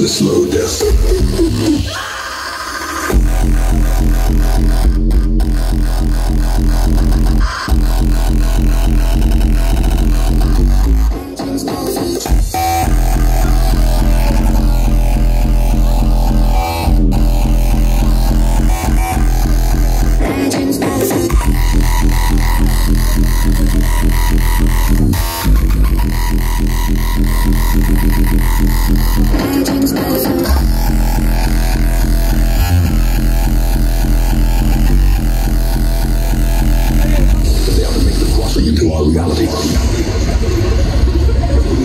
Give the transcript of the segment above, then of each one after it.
the slow death. reality.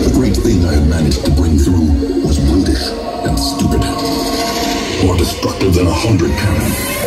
The great thing I had managed to bring through was brutish and stupid. More destructive than a hundred cannon.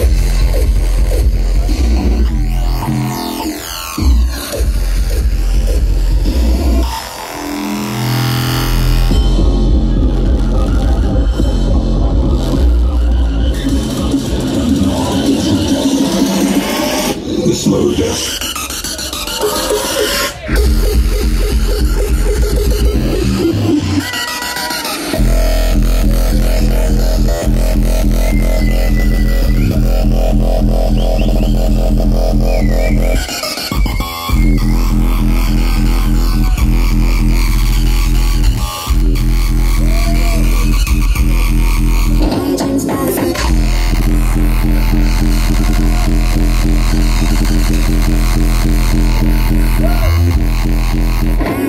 Thank you.